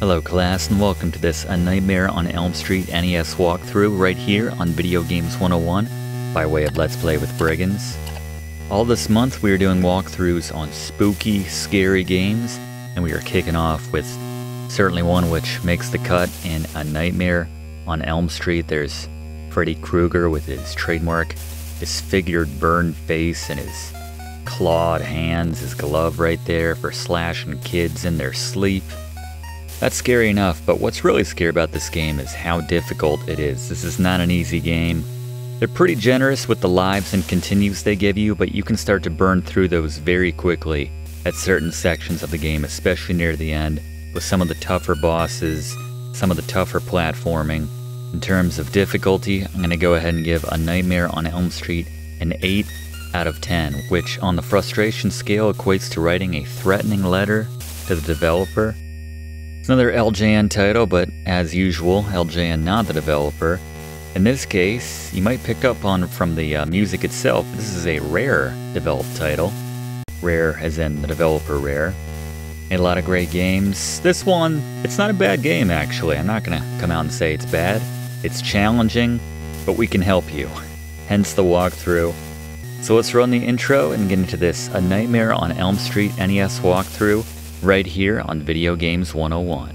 Hello class and welcome to this A Nightmare on Elm Street NES walkthrough right here on Video Games 101 by way of Let's Play with Brigands. All this month we are doing walkthroughs on spooky, scary games and we are kicking off with certainly one which makes the cut in A Nightmare on Elm Street. There's Freddy Krueger with his trademark disfigured burned face and his clawed hands, his glove right there for slashing kids in their sleep. That's scary enough, but what's really scary about this game is how difficult it is. This is not an easy game. They're pretty generous with the lives and continues they give you, but you can start to burn through those very quickly at certain sections of the game, especially near the end, with some of the tougher bosses, some of the tougher platforming. In terms of difficulty, I'm going to go ahead and give A Nightmare on Elm Street an 8 out of 10, which on the frustration scale equates to writing a threatening letter to the developer it's another LJN title, but as usual, LJN not the developer. In this case, you might pick up on from the uh, music itself, this is a Rare developed title. Rare as in the developer Rare. Made a lot of great games. This one, it's not a bad game actually. I'm not gonna come out and say it's bad. It's challenging, but we can help you. Hence the walkthrough. So let's run the intro and get into this A Nightmare on Elm Street NES walkthrough right here on Video Games 101.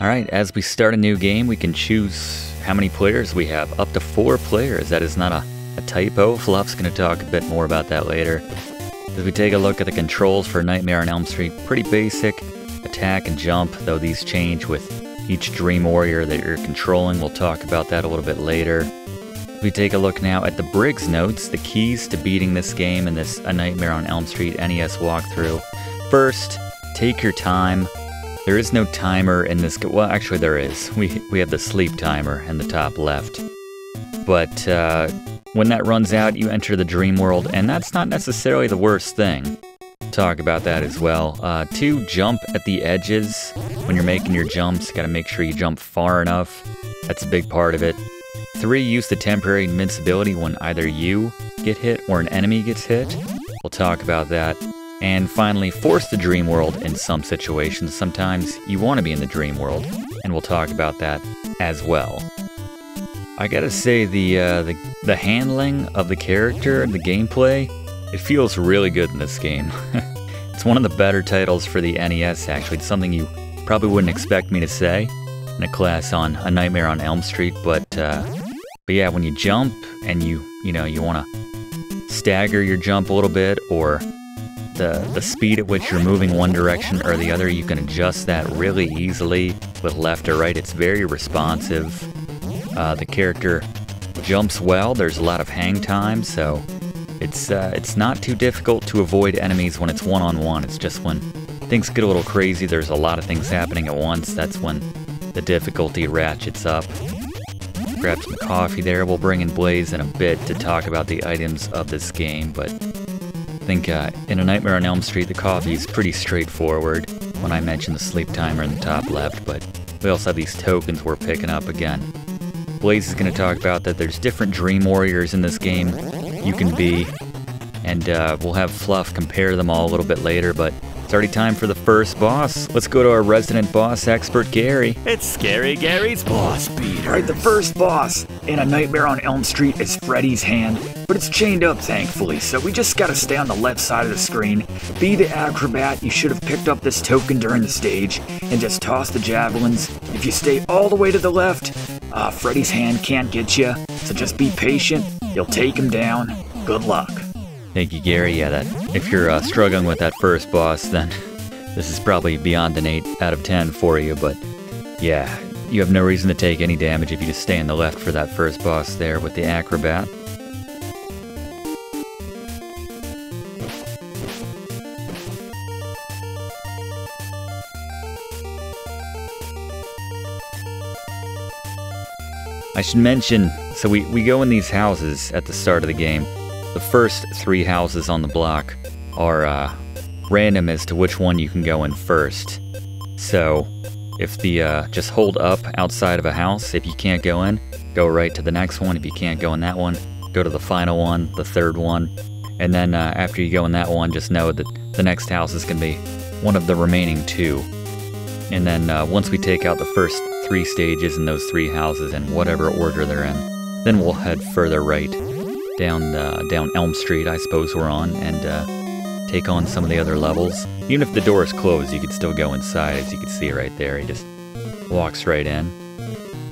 Alright, as we start a new game, we can choose how many players we have. Up to four players. That is not a, a typo. Fluff's going to talk a bit more about that later. As we take a look at the controls for Nightmare on Elm Street, pretty basic. Attack and jump, though these change with each Dream Warrior that you're controlling. We'll talk about that a little bit later. If we take a look now at the Briggs notes, the keys to beating this game in this A Nightmare on Elm Street NES walkthrough. First, take your time. There is no timer in this. Well, actually, there is. We we have the sleep timer in the top left. But uh, when that runs out, you enter the dream world, and that's not necessarily the worst thing. Talk about that as well. Uh, two, jump at the edges when you're making your jumps. you Got to make sure you jump far enough. That's a big part of it. Three, use the temporary invincibility when either you get hit or an enemy gets hit. We'll talk about that. And finally, force the dream world in some situations. Sometimes you want to be in the dream world, and we'll talk about that as well. I gotta say, the, uh, the, the handling of the character and the gameplay, it feels really good in this game. it's one of the better titles for the NES, actually. It's something you probably wouldn't expect me to say in a class on A Nightmare on Elm Street, but, uh, but yeah, when you jump and you, you know, you want to stagger your jump a little bit or the, the speed at which you're moving one direction or the other, you can adjust that really easily with left or right. It's very responsive. Uh, the character jumps well. There's a lot of hang time, so it's uh, it's not too difficult to avoid enemies when it's one-on-one. -on -one. It's just when things get a little crazy, there's a lot of things happening at once. That's when the difficulty ratchets up. Grab some coffee there. We'll bring in Blaze in a bit to talk about the items of this game, but think uh, in A Nightmare on Elm Street, the coffee is pretty straightforward when I mentioned the sleep timer in the top left, but we also have these tokens we're picking up again. Blaze is going to talk about that there's different Dream Warriors in this game you can be, and uh, we'll have Fluff compare them all a little bit later, but it's already time for the first boss. Let's go to our resident boss expert, Gary. It's Scary Gary's Boss Beater. Alright, the first boss in A Nightmare on Elm Street is Freddy's hand, but it's chained up, thankfully, so we just gotta stay on the left side of the screen, be the acrobat, you should have picked up this token during the stage, and just toss the javelins. If you stay all the way to the left, uh, Freddy's hand can't get you, so just be patient, you'll take him down. Good luck. Thank you, Gary. Yeah, that if you're uh, struggling with that first boss, then this is probably beyond an 8 out of 10 for you, but yeah, you have no reason to take any damage if you just stay in the left for that first boss there with the Acrobat. I should mention, so we, we go in these houses at the start of the game, the first three houses on the block are uh, random as to which one you can go in first. So, if the uh, just hold up outside of a house, if you can't go in, go right to the next one. If you can't go in that one, go to the final one, the third one, and then uh, after you go in that one, just know that the next house is going to be one of the remaining two. And then uh, once we take out the first three stages in those three houses in whatever order they're in, then we'll head further right down uh, down Elm Street, I suppose we're on, and uh, take on some of the other levels. Even if the door is closed, you could still go inside, as you can see right there. He just walks right in.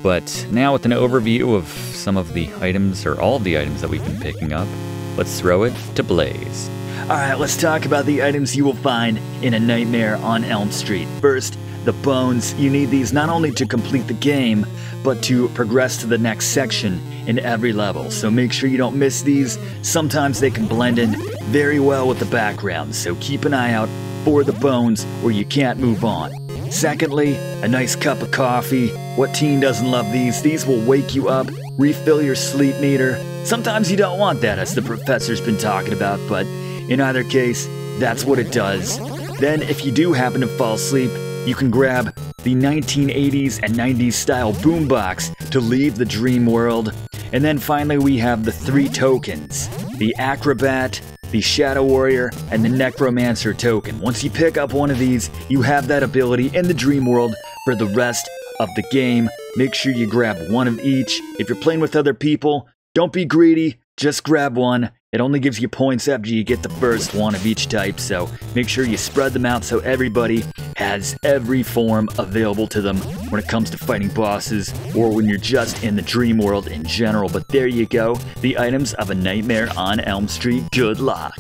But now with an overview of some of the items, or all of the items that we've been picking up, let's throw it to Blaze. Alright, let's talk about the items you will find in A Nightmare on Elm Street. First, the bones. You need these not only to complete the game, but to progress to the next section in every level. So make sure you don't miss these. Sometimes they can blend in very well with the background, so keep an eye out for the bones where you can't move on. Secondly, a nice cup of coffee. What teen doesn't love these? These will wake you up, refill your sleep meter. Sometimes you don't want that, as the professor's been talking about, but in either case, that's what it does. Then, if you do happen to fall asleep, you can grab the 1980s and 90s style boombox to leave the dream world. And then finally, we have the three tokens the Acrobat, the Shadow Warrior, and the Necromancer token. Once you pick up one of these, you have that ability in the dream world for the rest of the game. Make sure you grab one of each. If you're playing with other people, don't be greedy, just grab one. It only gives you points after you get the first one of each type, so make sure you spread them out so everybody has every form available to them when it comes to fighting bosses or when you're just in the dream world in general. But there you go, the items of A Nightmare on Elm Street. Good luck.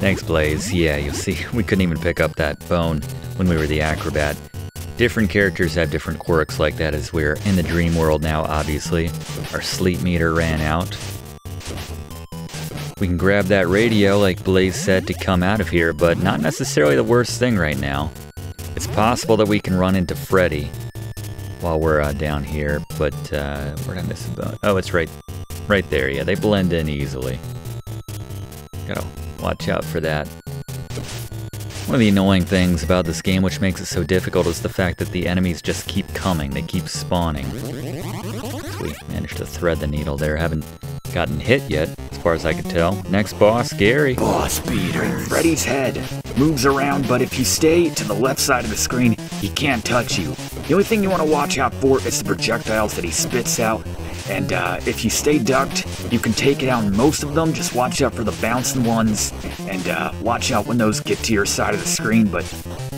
Thanks, Blaze. Yeah, you'll see, we couldn't even pick up that bone when we were the acrobat. Different characters have different quirks like that as we're in the dream world now, obviously. Our sleep meter ran out. We can grab that radio, like Blaze said, to come out of here, but not necessarily the worst thing right now. It's possible that we can run into Freddy while we're uh, down here, but uh, where did I miss a bone? Oh, it's right, right there. Yeah, they blend in easily. Gotta watch out for that. One of the annoying things about this game, which makes it so difficult, is the fact that the enemies just keep coming. They keep spawning. So we managed to thread the needle there. Haven't gotten hit yet, as far as I can tell. Next boss, Gary. Boss beater. Freddy's head moves around, but if you stay to the left side of the screen, he can't touch you. The only thing you want to watch out for is the projectiles that he spits out. And uh, if you stay ducked, you can take it down most of them. Just watch out for the bouncing ones, and uh, watch out when those get to your side of the screen. But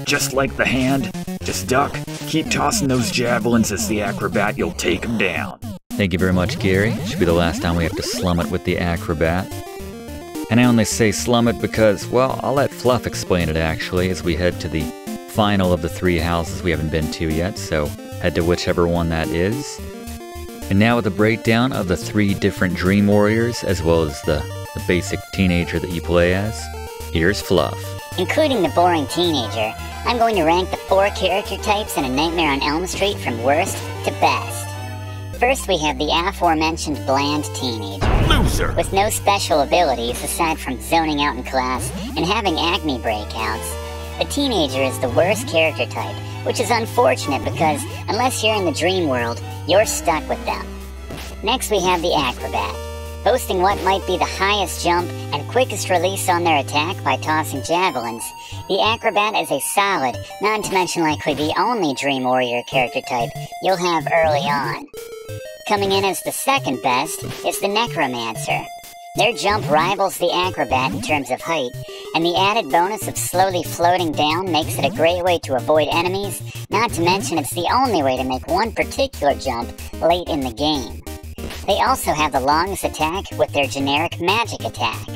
just like the hand, just duck, keep tossing those javelins as the acrobat, you'll take them down. Thank you very much, Gary. Should be the last time we have to slum it with the acrobat. And I only say slum it because, well, I'll let Fluff explain it actually as we head to the final of the three houses we haven't been to yet, so head to whichever one that is. And now with a breakdown of the three different Dream Warriors, as well as the, the basic teenager that you play as, here's Fluff. Including the boring teenager, I'm going to rank the four character types in A Nightmare on Elm Street from worst to best. First, we have the aforementioned bland teenager. Loser. With no special abilities aside from zoning out in class and having acne breakouts, the teenager is the worst character type, which is unfortunate because unless you're in the dream world, you're stuck with them. Next, we have the acrobat. Boasting what might be the highest jump and quickest release on their attack by tossing javelins, the acrobat is a solid, not to mention likely the only Dream Warrior character type you'll have early on. Coming in as the second best is the Necromancer. Their jump rivals the Acrobat in terms of height, and the added bonus of slowly floating down makes it a great way to avoid enemies, not to mention it's the only way to make one particular jump late in the game. They also have the longest attack with their generic magic attack.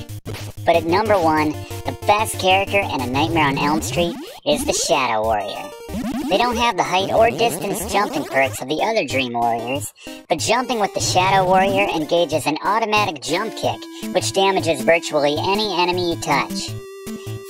But at number one, best character in A Nightmare on Elm Street is the Shadow Warrior. They don't have the height or distance jumping perks of the other Dream Warriors, but jumping with the Shadow Warrior engages an automatic jump kick, which damages virtually any enemy you touch.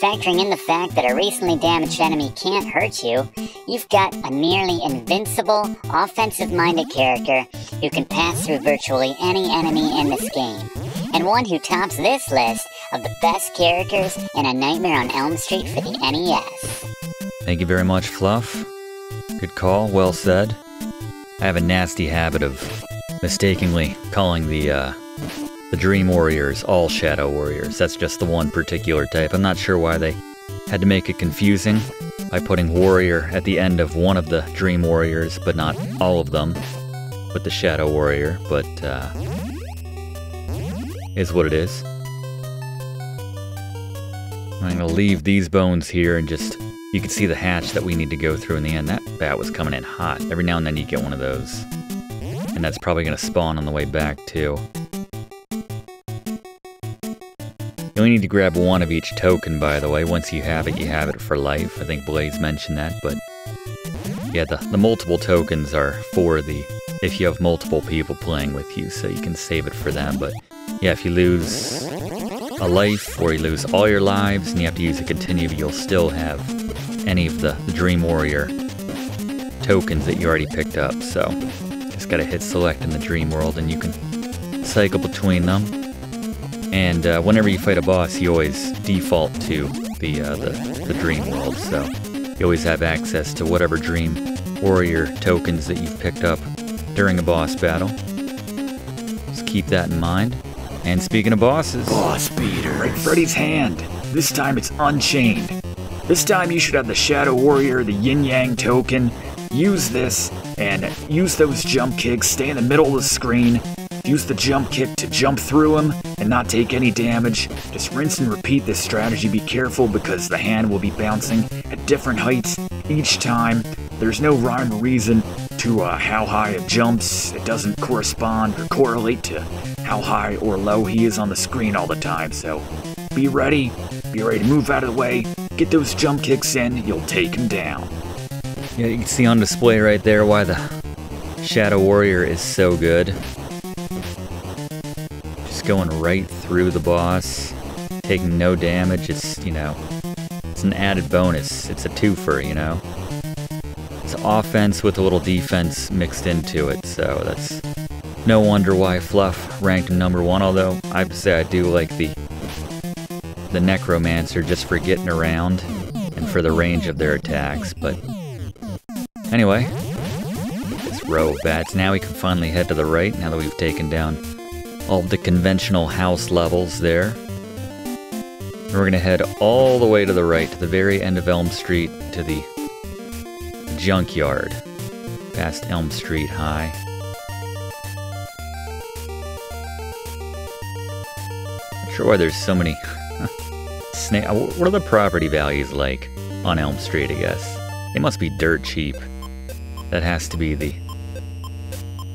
Factoring in the fact that a recently damaged enemy can't hurt you, you've got a nearly invincible, offensive minded character who can pass through virtually any enemy in this game. and one who tops this list of the best characters in A Nightmare on Elm Street for the NES. Thank you very much, Fluff. Good call, well said. I have a nasty habit of mistakenly calling the uh, the Dream Warriors all Shadow Warriors. That's just the one particular type. I'm not sure why they had to make it confusing by putting Warrior at the end of one of the Dream Warriors, but not all of them with the Shadow Warrior, but uh, is what it is. I'm gonna leave these bones here and just you can see the hatch that we need to go through in the end. That bat was coming in hot. Every now and then you get one of those. And that's probably gonna spawn on the way back too. You only need to grab one of each token, by the way. Once you have it, you have it for life. I think Blaze mentioned that, but yeah, the, the multiple tokens are for the if you have multiple people playing with you, so you can save it for them. But yeah, if you lose a life or you lose all your lives and you have to use a continue, you'll still have any of the, the Dream Warrior tokens that you already picked up. So just gotta hit select in the Dream World and you can cycle between them. And uh, whenever you fight a boss, you always default to the, uh, the, the Dream World. So you always have access to whatever Dream Warrior tokens that you've picked up during a boss battle. Just keep that in mind. And speaking of bosses, Boss beater. Right, Freddy's hand. This time it's unchained. This time you should have the Shadow Warrior, the Yin Yang token. Use this and use those jump kicks. Stay in the middle of the screen. Use the jump kick to jump through them and not take any damage. Just rinse and repeat this strategy. Be careful because the hand will be bouncing at different heights each time. There's no rhyme or reason to uh, how high it jumps. It doesn't correspond or correlate to how high or low he is on the screen all the time. So be ready. Be ready to move out of the way. Get those jump kicks in. You'll take him down. yeah, you can see on display right there why the Shadow Warrior is so good. Just going right through the boss, taking no damage. It's, you know, it's an added bonus. It's a twofer, you know? It's offense with a little defense mixed into it, so that's no wonder why Fluff ranked number one, although I have to say I do like the the Necromancer just for getting around and for the range of their attacks, but anyway, this row of bats. Now we can finally head to the right now that we've taken down all the conventional house levels there. And we're gonna head all the way to the right, to the very end of Elm Street, to the junkyard, past Elm Street High. Sure why there's so many snake. What are the property values like on Elm Street? I guess they must be dirt cheap. That has to be the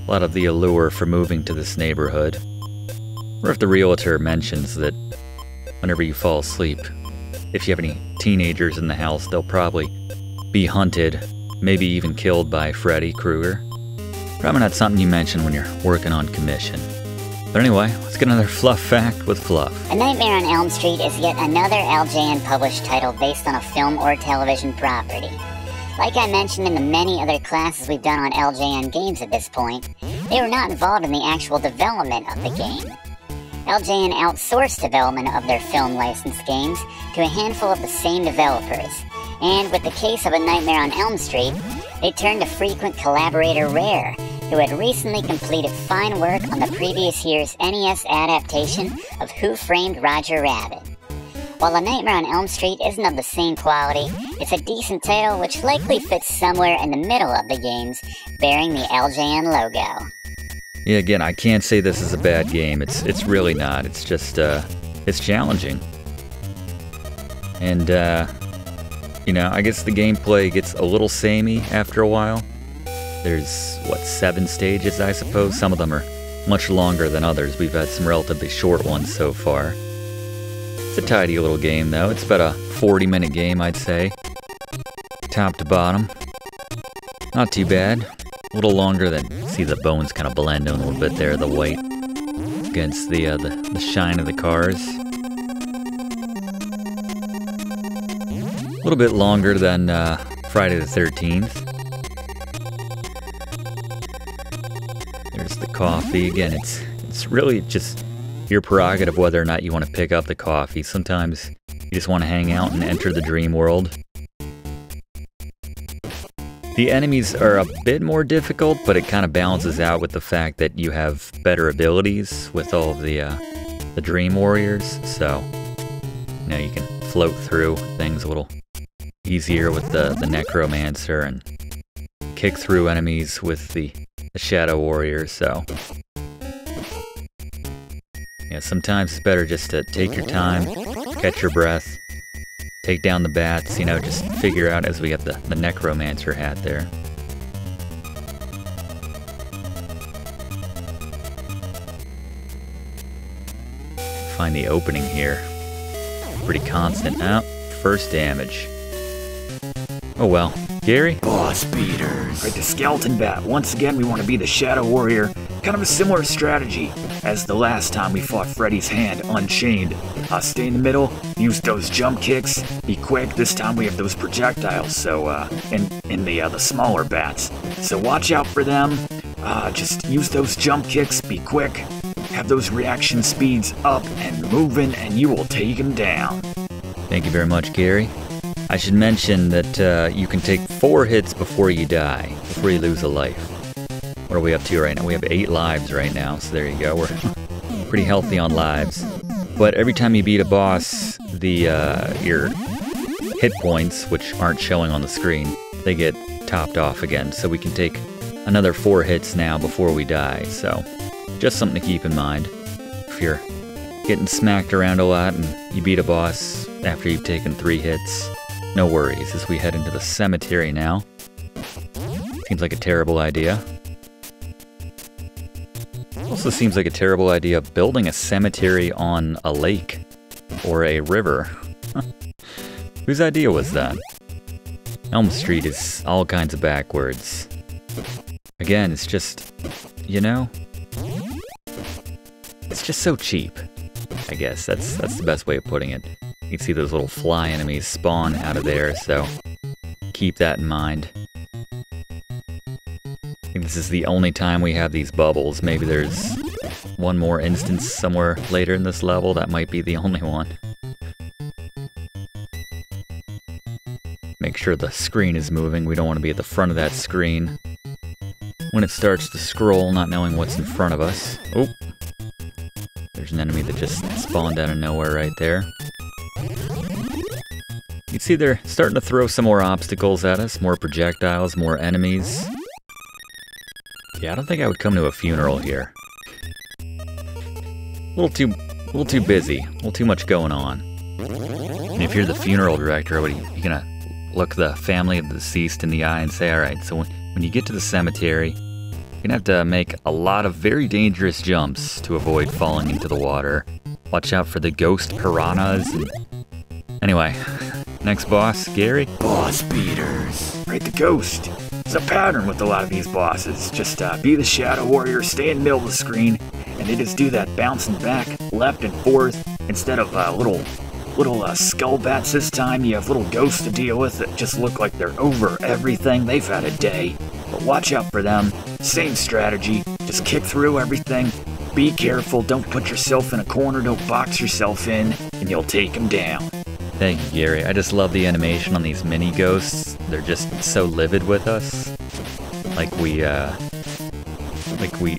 a lot of the allure for moving to this neighborhood. Or if the realtor mentions that whenever you fall asleep, if you have any teenagers in the house, they'll probably be hunted, maybe even killed by Freddy Krueger. Probably not something you mention when you're working on commission. But anyway, let's get another fluff fact with Fluff. A Nightmare on Elm Street is yet another LJN published title based on a film or television property. Like I mentioned in the many other classes we've done on LJN games at this point, they were not involved in the actual development of the game. LJN outsourced development of their film licensed games to a handful of the same developers, and with the case of A Nightmare on Elm Street, they turned to frequent collaborator Rare, who had recently completed fine work on the previous year's NES adaptation of Who Framed Roger Rabbit. While A Nightmare on Elm Street isn't of the same quality, it's a decent title which likely fits somewhere in the middle of the games, bearing the LJN logo. Yeah, again, I can't say this is a bad game. It's it's really not. It's just uh, it's challenging, and uh, you know, I guess the gameplay gets a little samey after a while. There's what seven stages, I suppose. Some of them are much longer than others. We've had some relatively short ones so far. It's a tidy little game, though. It's about a 40-minute game, I'd say, top to bottom. Not too bad. A little longer than see the bones kind of blend in a little bit there, the white against the uh, the, the shine of the cars. A little bit longer than uh, Friday the 13th. Coffee again. It's it's really just your prerogative whether or not you want to pick up the coffee. Sometimes you just want to hang out and enter the dream world. The enemies are a bit more difficult, but it kind of balances out with the fact that you have better abilities with all of the uh, the Dream Warriors. So, know, you can float through things a little easier with the, the Necromancer and kick through enemies with the, the Shadow Warrior, So, yeah, sometimes it's better just to take your time, catch your breath, take down the bats, you know, just figure out as we have the, the Necromancer hat there. Find the opening here. Pretty constant. Now, oh, first damage. Oh well. Gary? Boss beaters. Right, the skeleton bat. Once again, we want to be the Shadow Warrior. Kind of a similar strategy as the last time we fought Freddy's hand unchained. Uh, stay in the middle, use those jump kicks, be quick. This time we have those projectiles, so, uh, and, in the, uh, the smaller bats. So watch out for them. Uh, just use those jump kicks, be quick, have those reaction speeds up and moving, and you will take them down. Thank you very much, Gary. I should mention that uh, you can take four hits before you die, before you lose a life. What are we up to right now? We have eight lives right now, so there you go. We're pretty healthy on lives. But every time you beat a boss, the uh, your hit points, which aren't showing on the screen, they get topped off again. So we can take another four hits now before we die. So just something to keep in mind. If you're getting smacked around a lot and you beat a boss after you've taken three hits, no worries as we head into the cemetery now. Seems like a terrible idea. Also seems like a terrible idea building a cemetery on a lake or a river. Whose idea was that? Elm Street is all kinds of backwards. Again, it's just, you know, it's just so cheap. I guess that's that's the best way of putting it. You can see those little fly enemies spawn out of there, so keep that in mind. This is the only time we have these bubbles. Maybe there's one more instance somewhere later in this level. That might be the only one. Make sure the screen is moving. We don't want to be at the front of that screen. When it starts to scroll, not knowing what's in front of us. Oh, there's an enemy that just spawned out of nowhere right there. See they're starting to throw some more obstacles at us, more projectiles, more enemies. Yeah, I don't think I would come to a funeral here. A little too, a little too busy, a little too much going on. And if you're the funeral director, what are you, you gonna look the family of the deceased in the eye and say, all right, so when, when you get to the cemetery, you're gonna have to make a lot of very dangerous jumps to avoid falling into the water. Watch out for the ghost piranhas. Anyway, next boss, Gary. Boss beaters. Right, the ghost. It's a pattern with a lot of these bosses. Just uh, be the Shadow Warrior, stay in the middle of the screen, and they just do that bouncing back, left and forth, instead of uh, little little uh, skull bats this time. You have little ghosts to deal with that just look like they're over everything. They've had a day. But watch out for them. Same strategy. Just kick through everything. Be careful. Don't put yourself in a corner. Don't box yourself in, and you'll take them down. Thank you, Gary. I just love the animation on these mini ghosts. They're just so livid with us. Like we, uh, like we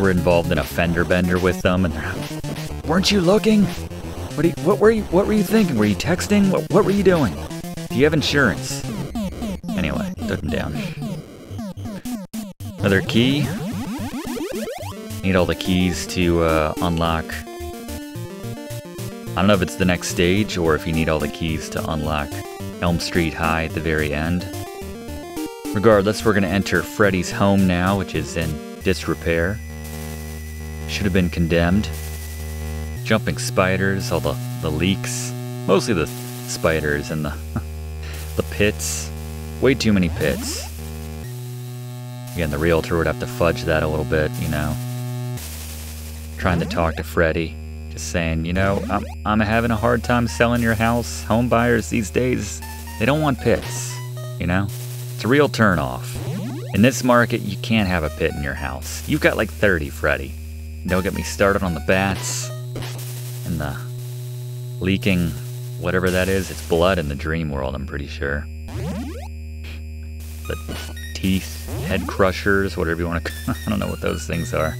were involved in a fender bender with them, and weren't you looking? What, you, what were you? What were you thinking? Were you texting? What, what were you doing? Do you have insurance? Anyway, took them down. Another key. Need all the keys to uh, unlock I don't know if it's the next stage or if you need all the keys to unlock Elm Street High at the very end. Regardless, we're going to enter Freddy's home now, which is in disrepair. Should have been condemned. Jumping spiders, all the, the leaks. Mostly the spiders and the, the pits. Way too many pits. Again, the realtor would have to fudge that a little bit, you know. Trying to talk to Freddy saying, you know, I'm, I'm having a hard time selling your house. Home buyers these days, they don't want pits, you know? It's a real turnoff. In this market, you can't have a pit in your house. You've got like 30, Freddy. Don't get me started on the bats. and the leaking, whatever that is, it's blood in the dream world, I'm pretty sure. The teeth, head crushers, whatever you want to, I don't know what those things are.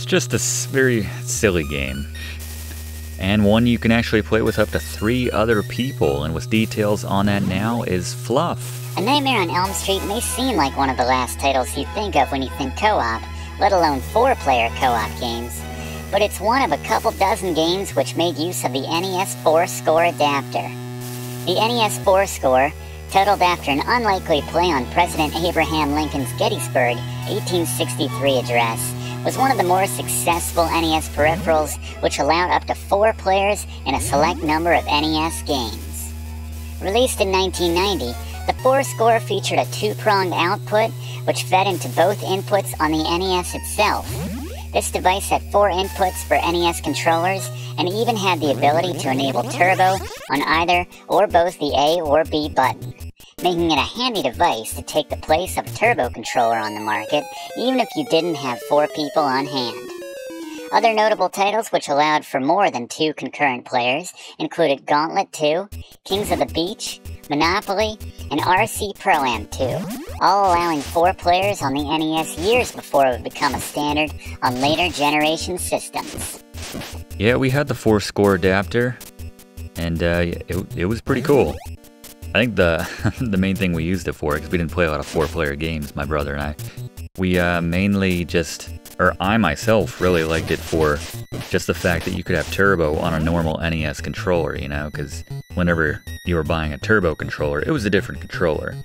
It's just a very silly game. And one you can actually play with up to three other people, and with details on that now is Fluff. A Nightmare on Elm Street may seem like one of the last titles you think of when you think co op, let alone four player co op games, but it's one of a couple dozen games which made use of the NES 4 score adapter. The NES 4 score, titled after an unlikely play on President Abraham Lincoln's Gettysburg 1863 address, was one of the more successful NES peripherals which allowed up to four players in a select number of NES games. Released in 1990, the 4 score featured a two pronged output which fed into both inputs on the NES itself. This device had four inputs for NES controllers and even had the ability to enable turbo on either or both the A or B button, making it a handy device to take the place of a turbo controller on the market, even if you didn't have four people on hand. Other notable titles which allowed for more than two concurrent players included Gauntlet 2, Kings of the Beach, Monopoly, and RC Pro Am 2, all allowing four players on the NES years before it would become a standard on later generation systems. Yeah, we had the four score adapter, and uh, it, it was pretty cool. I think the the main thing we used it for, because we didn't play a lot of four player games, my brother and I, we uh, mainly just, or I myself really liked it for just the fact that you could have turbo on a normal NES controller, you know, because whenever you were buying a turbo controller, it was a different controller.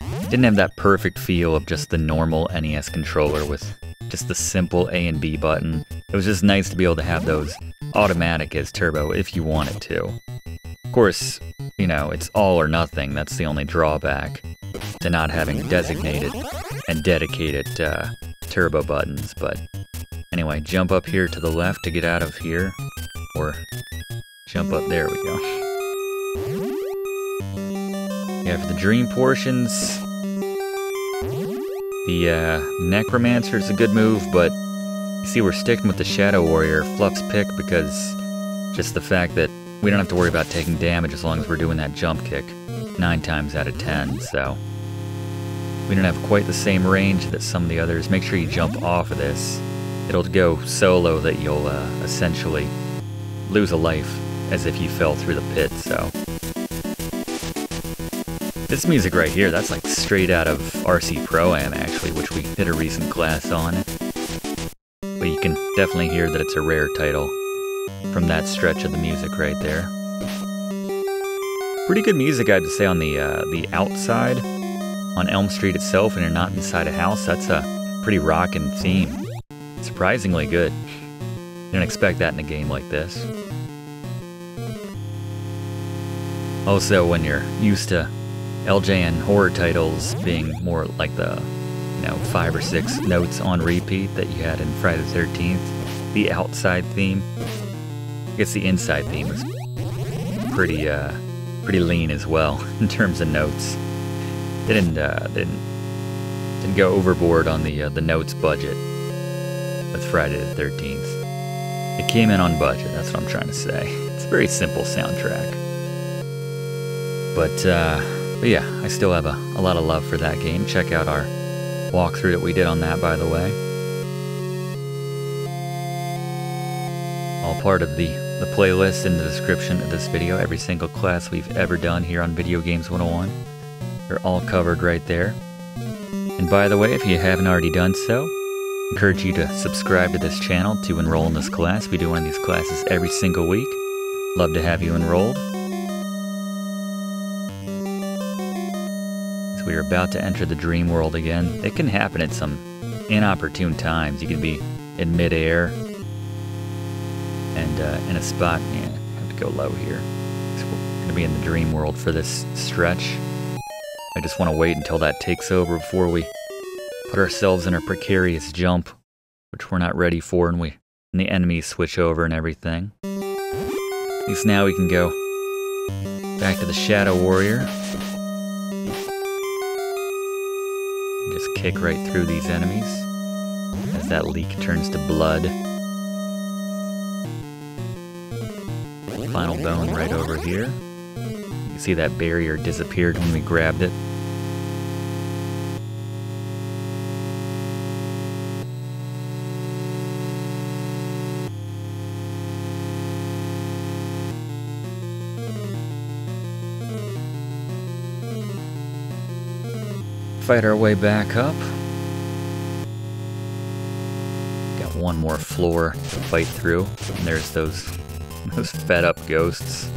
It didn't have that perfect feel of just the normal NES controller with just the simple A and B button. It was just nice to be able to have those automatic as turbo if you wanted to. Of course, you know, it's all or nothing. That's the only drawback to not having designated and dedicated uh, turbo buttons. But anyway, jump up here to the left to get out of here, or jump up. There we go. Yeah, for the dream portions, the uh, Necromancer is a good move, but you see, we're sticking with the Shadow Warrior Fluff's pick because just the fact that we don't have to worry about taking damage as long as we're doing that jump kick nine times out of ten, so we don't have quite the same range that some of the others. Make sure you jump off of this. It'll go so low that you'll uh, essentially lose a life as if you fell through the pit, so. This music right here, that's like straight out of RC Pro-Am actually, which we did a recent class on. But you can definitely hear that it's a rare title from that stretch of the music right there. Pretty good music, I have to say, on the uh, the outside on Elm Street itself, and you're not inside a house. That's a pretty rockin' theme. Surprisingly good. Didn't expect that in a game like this. Also, when you're used to LJN horror titles being more like the, you know, five or six notes on repeat that you had in Friday the 13th, the outside theme, I guess the inside theme was pretty, uh, pretty lean as well in terms of notes. They didn't, uh, didn't, didn't go overboard on the uh, the notes budget with Friday the 13th. It came in on budget. That's what I'm trying to say. It's a very simple soundtrack. But, uh, but yeah, I still have a, a lot of love for that game. Check out our walkthrough that we did on that, by the way. All part of the, the playlist in the description of this video. Every single class we've ever done here on Video Games 101. They're all covered right there. And by the way, if you haven't already done so, encourage you to subscribe to this channel to enroll in this class. We do one of these classes every single week. Love to have you enrolled. As we are about to enter the dream world again, it can happen at some inopportune times. You can be in midair and uh, in a spot. Yeah, have to go low here. So we're to be in the dream world for this stretch. I just want to wait until that takes over before we put ourselves in a precarious jump, which we're not ready for, and we and the enemies switch over and everything. At least now we can go back to the Shadow Warrior. Just kick right through these enemies as that leak turns to blood. Final bone right over here. You see that barrier disappeared when we grabbed it. Fight our way back up. Got one more floor to fight through. And there's those those fed up ghosts.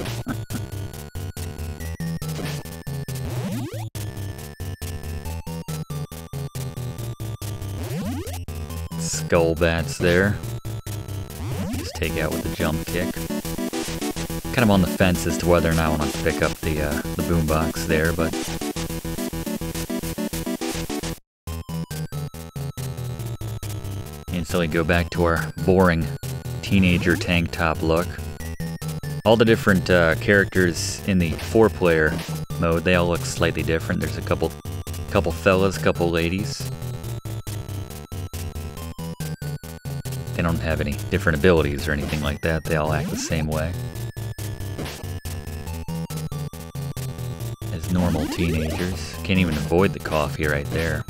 Skull bats there. Just take out with the jump kick. Kind of on the fence as to whether or not I want to pick up the uh, the boombox there, but instantly go back to our boring teenager tank top look. All the different uh, characters in the four-player mode, they all look slightly different. There's a couple, couple fellas, couple ladies. They don't have any different abilities or anything like that. They all act the same way. As normal teenagers. Can't even avoid the coffee right there.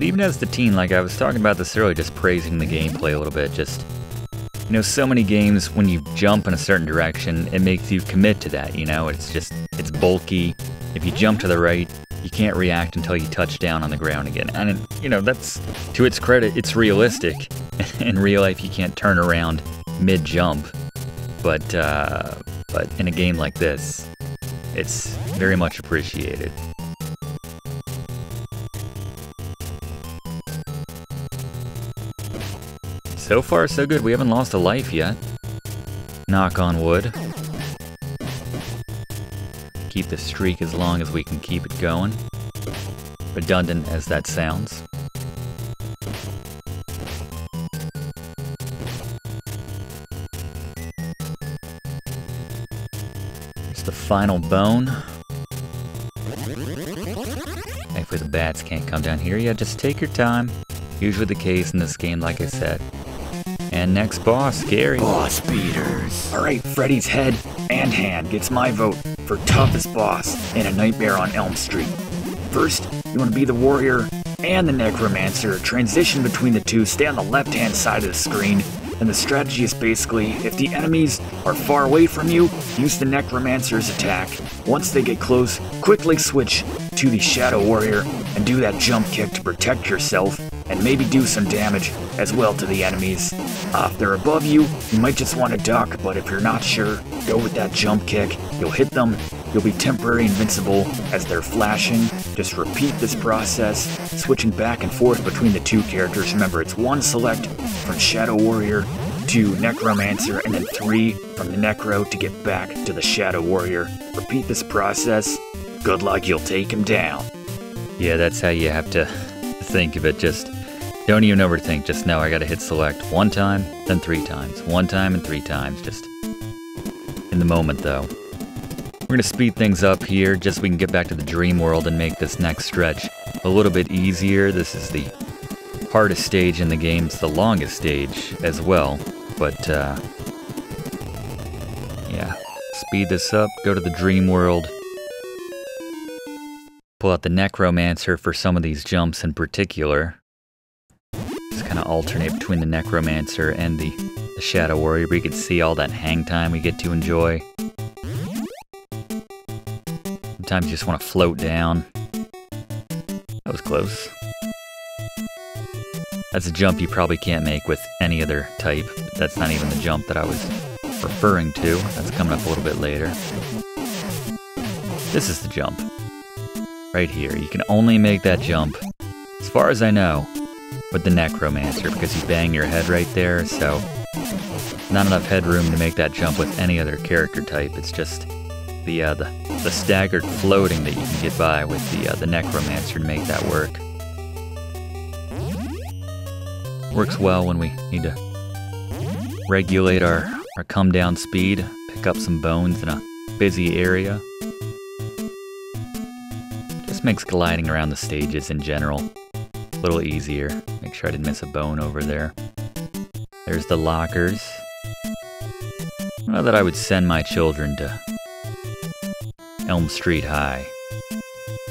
But even as the teen, like I was talking about this earlier, just praising the gameplay a little bit, just you know, so many games when you jump in a certain direction, it makes you commit to that, you know? It's just it's bulky. If you jump to the right, you can't react until you touch down on the ground again. And you know, that's to its credit, it's realistic. in real life you can't turn around mid jump. But uh but in a game like this, it's very much appreciated. So far, so good. We haven't lost a life yet. Knock on wood. Keep the streak as long as we can keep it going. Redundant as that sounds. It's the final bone. Thankfully the bats can't come down here. Yeah, just take your time. Usually the case in this game, like I said. And next boss, Gary. Boss beaters. Alright, Freddy's head and hand gets my vote for toughest boss in A Nightmare on Elm Street. First, you want to be the warrior and the necromancer. Transition between the two, stay on the left hand side of the screen. And the strategy is basically if the enemies are far away from you, use the necromancer's attack. Once they get close, quickly switch to the shadow warrior and do that jump kick to protect yourself and maybe do some damage as well to the enemies. Uh, if they're above you, you might just want to duck, but if you're not sure, go with that jump kick. You'll hit them, you'll be temporarily invincible as they're flashing. Just repeat this process, switching back and forth between the two characters. Remember, it's one select from Shadow Warrior to Necromancer, and then three from the Necro to get back to the Shadow Warrior. Repeat this process. Good luck, you'll take him down. Yeah, that's how you have to think of it. Just don't even overthink. Just know I gotta hit select one time, then three times. One time and three times. Just in the moment, though. We're gonna speed things up here just so we can get back to the dream world and make this next stretch a little bit easier. This is the hardest stage in the game. It's the longest stage as well. But, uh, yeah. Speed this up, go to the dream world. Pull out the Necromancer for some of these jumps in particular kind of alternate between the Necromancer and the, the Shadow Warrior, but you can see all that hang time we get to enjoy. Sometimes you just want to float down. That was close. That's a jump you probably can't make with any other type. That's not even the jump that I was referring to. That's coming up a little bit later. This is the jump. Right here. You can only make that jump, as far as I know, with the Necromancer because you bang your head right there, so not enough headroom to make that jump with any other character type. It's just the uh, the, the staggered floating that you can get by with the uh, the Necromancer to make that work. Works well when we need to regulate our, our come down speed, pick up some bones in a busy area. just makes gliding around the stages in general a little easier. Make sure I didn't miss a bone over there. There's the lockers. Not that I would send my children to Elm Street High.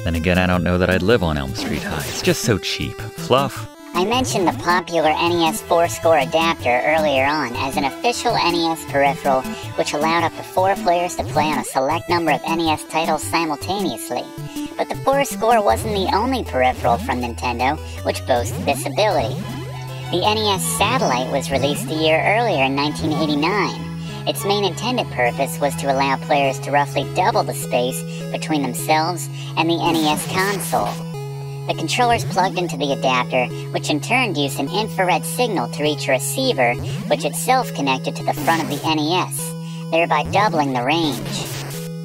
Then again, I don't know that I'd live on Elm Street High. It's just so cheap. Fluff? I mentioned the popular NES 4-score adapter earlier on as an official NES peripheral which allowed up to four players to play on a select number of NES titles simultaneously. But the 4-score wasn't the only peripheral from Nintendo which boasted this ability. The NES Satellite was released a year earlier in 1989. Its main intended purpose was to allow players to roughly double the space between themselves and the NES console. The controllers plugged into the adapter, which in turn used an infrared signal to reach a receiver, which itself connected to the front of the NES, thereby doubling the range.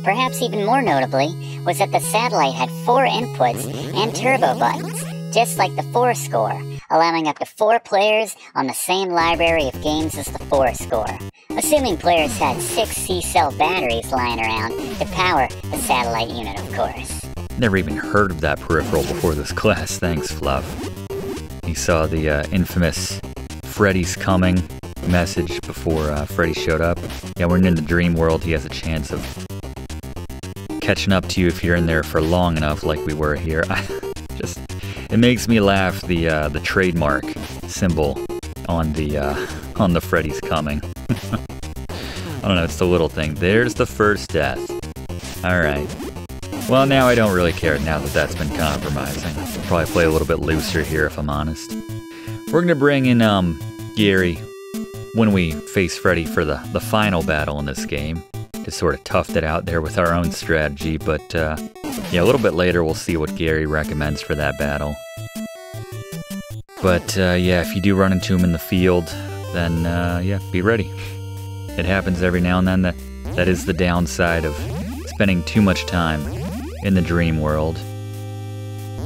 Perhaps even more notably was that the satellite had four inputs and turbo buttons, just like the 4 score, allowing up to four players on the same library of games as the 4 score, assuming players had six C-cell batteries lying around to power the satellite unit, of course. Never even heard of that peripheral before this class, thanks, Fluff. He saw the uh, infamous Freddy's coming message before uh, Freddy showed up. Yeah, we're in the dream world. He has a chance of catching up to you if you're in there for long enough, like we were here. just, it makes me laugh. The uh, the trademark symbol on the uh, on the Freddy's coming. I don't know. It's the little thing. There's the first death. All right. Well, now I don't really care now that that's been compromising. I'll probably play a little bit looser here if I'm honest. We're gonna bring in um Gary when we face Freddy for the, the final battle in this game. Just sort of toughed it out there with our own strategy, but uh, yeah, a little bit later we'll see what Gary recommends for that battle. But uh, yeah, if you do run into him in the field, then uh, yeah, be ready. It happens every now and then. That that is the downside of spending too much time in the dream world.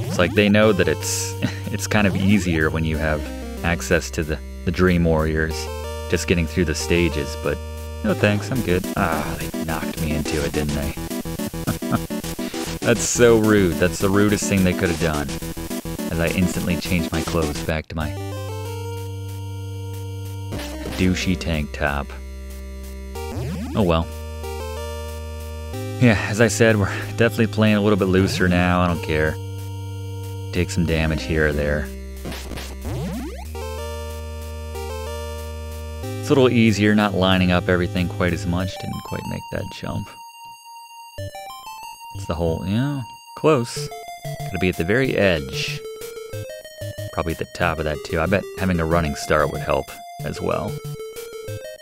It's like they know that it's it's kind of easier when you have access to the, the dream warriors, just getting through the stages, but no thanks, I'm good. Ah, they knocked me into it, didn't they? That's so rude. That's the rudest thing they could have done. As I instantly changed my clothes back to my douchey tank top. Oh well. Yeah, as I said, we're definitely playing a little bit looser now. I don't care. Take some damage here or there. It's a little easier, not lining up everything quite as much. Didn't quite make that jump. It's the whole, yeah, close. Gotta be at the very edge. Probably at the top of that too. I bet having a running start would help as well.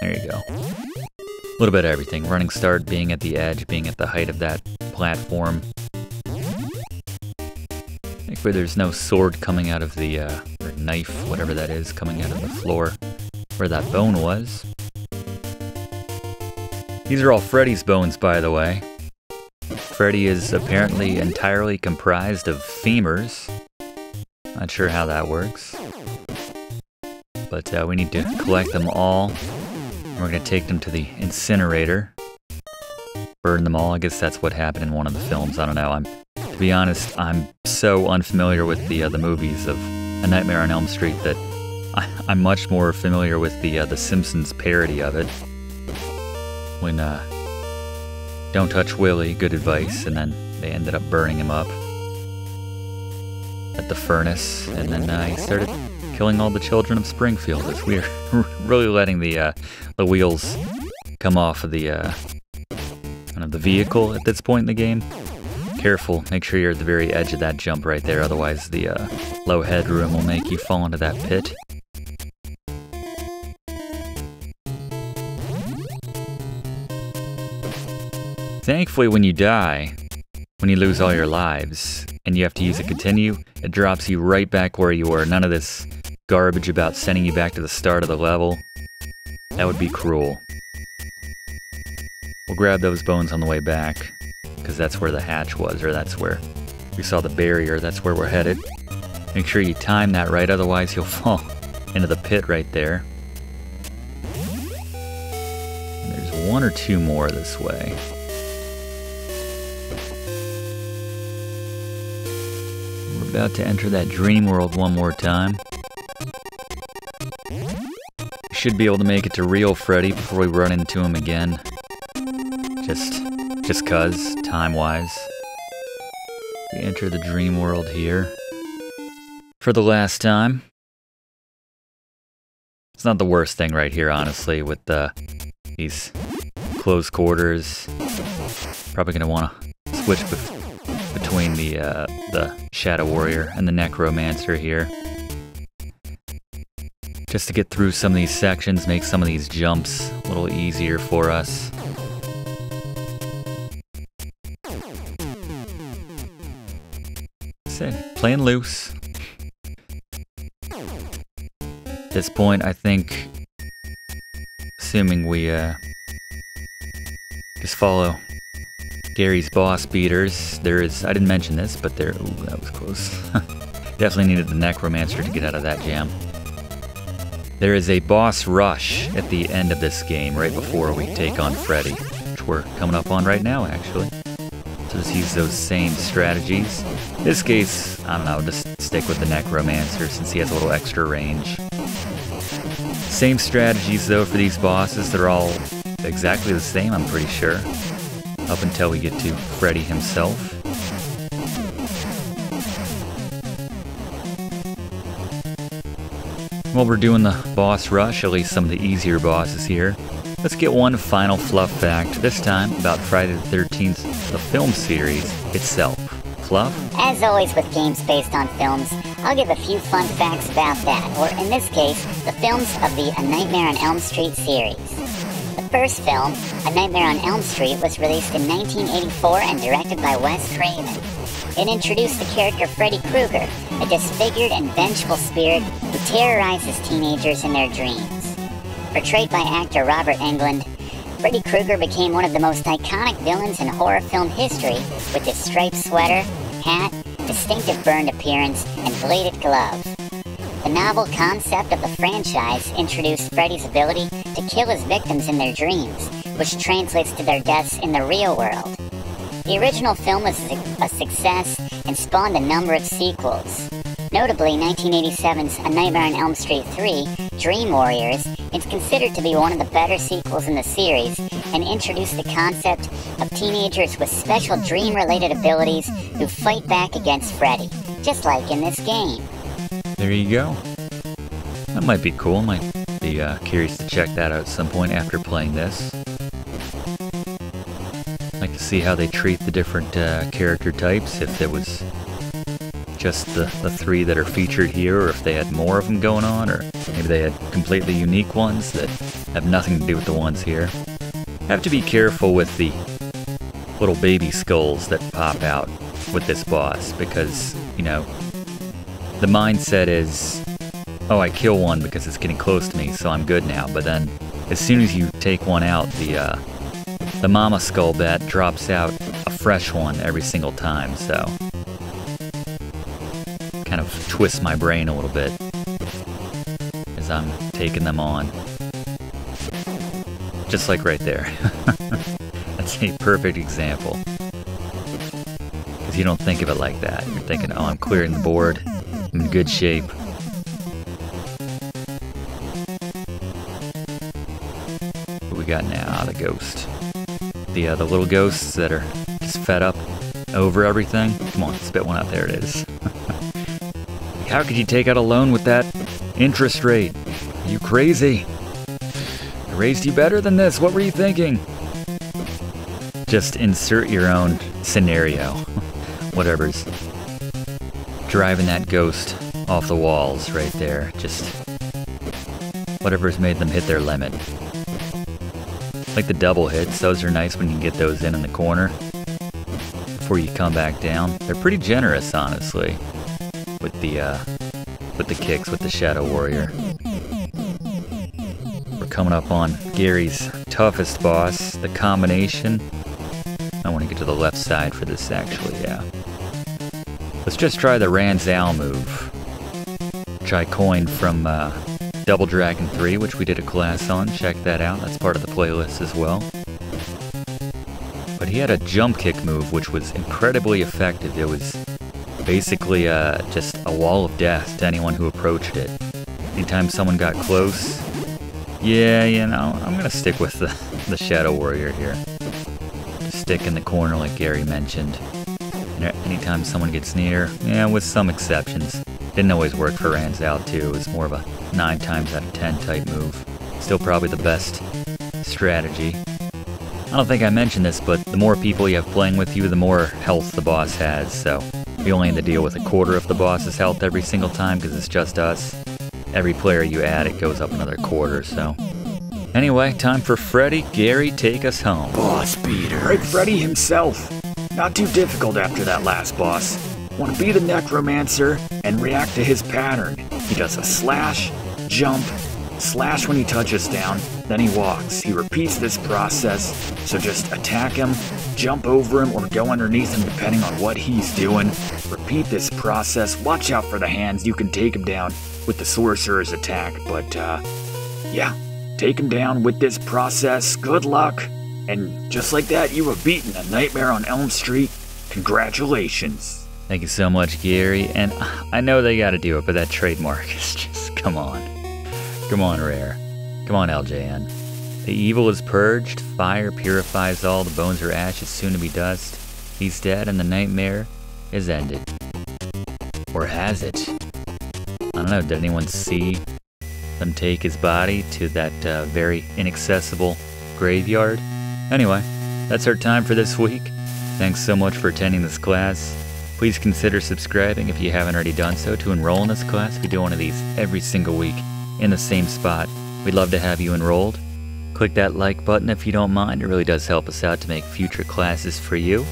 There you go. A little bit of everything. Running start, being at the edge, being at the height of that platform. Make where there's no sword coming out of the, uh, or knife, whatever that is, coming out of the floor where that bone was. These are all Freddy's bones, by the way. Freddy is apparently entirely comprised of femurs. Not sure how that works. But uh, we need to collect them all we're gonna take them to the incinerator. Burn them all. I guess that's what happened in one of the films. I don't know. I'm, to be honest, I'm so unfamiliar with the uh, the movies of A Nightmare on Elm Street that I, am much more familiar with the uh, the Simpsons parody of it. When uh, don't touch Willie, good advice, and then they ended up burning him up at the furnace, and then uh, he started killing all the children of Springfield. As we're really letting the uh, the wheels come off of the uh, kind of the vehicle at this point in the game. Careful, make sure you're at the very edge of that jump right there, otherwise the uh, low headroom will make you fall into that pit. Thankfully, when you die, when you lose all your lives, and you have to use a continue, it drops you right back where you were. None of this garbage about sending you back to the start of the level. That would be cruel. We'll grab those bones on the way back, because that's where the hatch was, or that's where we saw the barrier, that's where we're headed. Make sure you time that right, otherwise you'll fall into the pit right there. And there's one or two more this way. About to enter that dream world one more time. Should be able to make it to real Freddy before we run into him again. Just, just cuz, time-wise. We enter the dream world here. For the last time. It's not the worst thing right here, honestly, with the these close quarters. Probably gonna want to switch bef- between the uh, the Shadow Warrior and the Necromancer here, just to get through some of these sections, make some of these jumps a little easier for us. Playing loose. At this point, I think, assuming we uh, just follow Gary's boss beaters, there is, I didn't mention this, but there, ooh, that was close. Definitely needed the Necromancer to get out of that jam. There is a boss rush at the end of this game, right before we take on Freddy, which we're coming up on right now, actually. So just use those same strategies. In this case, I don't know, just stick with the Necromancer since he has a little extra range. Same strategies though for these bosses, they're all exactly the same, I'm pretty sure. Up until we get to Freddy himself. While we're doing the boss rush, at least some of the easier bosses here, let's get one final fluff fact, this time about Friday the 13th, the film series itself. Fluff? As always with games based on films, I'll give a few fun facts about that, or in this case, the films of the A Nightmare on Elm Street series. The first film, A Nightmare on Elm Street, was released in 1984 and directed by Wes Craven. It introduced the character Freddy Krueger, a disfigured and vengeful spirit who terrorizes teenagers in their dreams. Portrayed by actor Robert Englund, Freddy Krueger became one of the most iconic villains in horror film history with his striped sweater, hat, distinctive burned appearance, and bladed glove. The novel concept of the franchise introduced Freddy's ability to kill his victims in their dreams, which translates to their deaths in the real world. The original film was a success and spawned a number of sequels. Notably, 1987's A Nightmare on Elm Street 3, Dream Warriors, is considered to be one of the better sequels in the series and introduced the concept of teenagers with special dream-related abilities who fight back against Freddy, just like in this game. There you go. That might be cool. Might be uh, curious to check that out at some point after playing this. Like to see how they treat the different uh, character types, if it was just the, the three that are featured here, or if they had more of them going on, or maybe they had completely unique ones that have nothing to do with the ones here. Have to be careful with the little baby skulls that pop out with this boss, because, you know, the mindset is, oh, I kill one because it's getting close to me, so I'm good now. But then, as soon as you take one out, the uh, the mama skull bat drops out a fresh one every single time. So, kind of twists my brain a little bit as I'm taking them on. Just like right there. That's a perfect example. Because you don't think of it like that. You're thinking, oh, I'm clearing the board. In good shape. What we got now? The ghost. The, uh, the little ghosts that are just fed up over everything. Come on, spit one out. There it is. How could you take out a loan with that interest rate? Are you crazy? I raised you better than this. What were you thinking? Just insert your own scenario. Whatever's driving that ghost off the walls right there. Just whatever's made them hit their limit. Like the double hits, those are nice when you can get those in in the corner before you come back down. They're pretty generous, honestly, with the uh, with the kicks with the Shadow Warrior. We're coming up on Gary's toughest boss, the combination. I want to get to the left side for this, actually, yeah. Let's just try the Ranzal move, which I coined from uh, Double Dragon 3, which we did a class on. Check that out, that's part of the playlist as well. But he had a jump kick move, which was incredibly effective. It was Basically, uh, just a wall of death to anyone who approached it. Anytime someone got close, yeah, you know, I'm gonna stick with the, the Shadow Warrior here. Stick in the corner like Gary mentioned. And anytime someone gets near, yeah, with some exceptions. Didn't always work for out too, it was more of a 9 times out of 10 type move. Still probably the best strategy. I don't think I mentioned this, but the more people you have playing with you, the more health the boss has, so we only have to deal with a quarter of the boss's health every single time because it's just us. Every player you add, it goes up another quarter, so. Anyway, time for Freddy. Gary, take us home. Boss beaters. Right, Freddy himself. Not too difficult after that last boss. Want to be the Necromancer and react to his pattern. He does a slash, jump, slash when he touches down, then he walks. He repeats this process, so just attack him, jump over him, or go underneath him depending on what he's doing. Repeat this process. Watch out for the hands. You can take him down with the Sorcerer's attack, but uh, yeah, take him down with this process. Good luck. And just like that, you have beaten a Nightmare on Elm Street. Congratulations. Thank you so much, Gary. And I know they gotta do it, but that trademark is just, come on. Come on, Rare. Come on, LJN. The evil is purged, fire purifies all, the bones are ashes, soon to be dust. He's dead, and the nightmare is ended. Or has it? I don't know, did anyone see them take his body to that uh, very inaccessible graveyard? Anyway, that's our time for this week. Thanks so much for attending this class. Please consider subscribing if you haven't already done so to enroll in this class. We do one of these every single week in the same spot. We'd love to have you enrolled. Click that like button if you don't mind. It really does help us out to make future classes for you.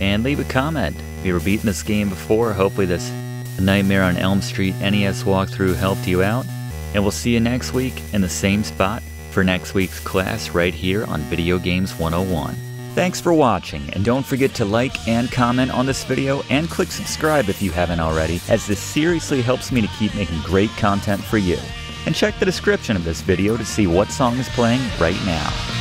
And leave a comment. If you ever beaten this game before, hopefully this Nightmare on Elm Street NES walkthrough helped you out. And we'll see you next week in the same spot for next week's class right here on Video Games 101. Thanks for watching, and don't forget to like and comment on this video and click subscribe if you haven't already, as this seriously helps me to keep making great content for you. And check the description of this video to see what song is playing right now.